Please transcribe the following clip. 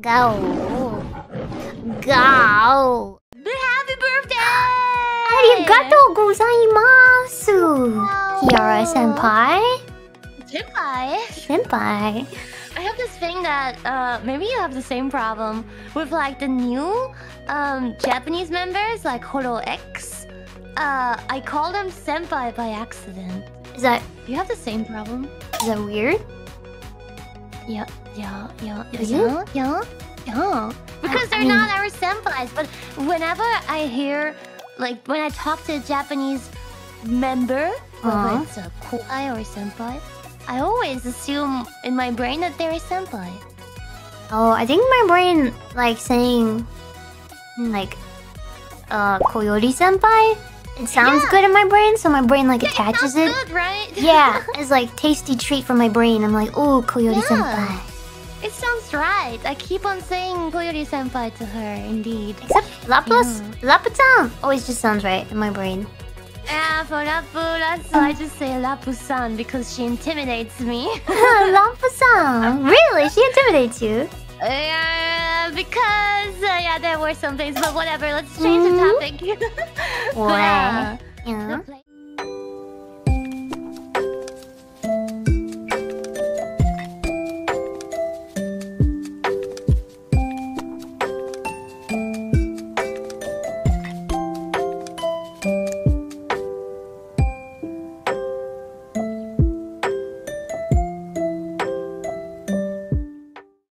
Go. Go. Happy birthday! Arigato gozaimasu! Kiara senpai? Senpai? Senpai. I have this thing that uh, maybe you have the same problem with like the new um, Japanese members like Horo X. Uh, I call them senpai by accident. Is that you have the same problem? Is that weird? Yeah, yeah, yeah, yeah, yeah, yeah. Because I they're mean- not our senpais. But whenever I hear, like, when I talk to a Japanese member, Uh-huh. whether it's a kouhai or senpai, I always assume in my brain that they're a senpai. Oh, I think my brain like saying like uh Koyori senpai. It sounds Yeah. good in my brain, so my brain like attaches it. good, right? Yeah, it's like tasty treat for my brain. I'm like, oh, Koyori Yeah. senpai. It sounds right. I keep on saying Koyori senpai to her, indeed. Except Laplus, Laputan always just sounds right in my brain. Yeah, for that's why I just say Rapu-san because she intimidates me. Lapusan, really? She intimidates you? Yeah, because there were some things, but whatever. Let's change mm -hmm. the mm-hmm. topic. wow. yeah.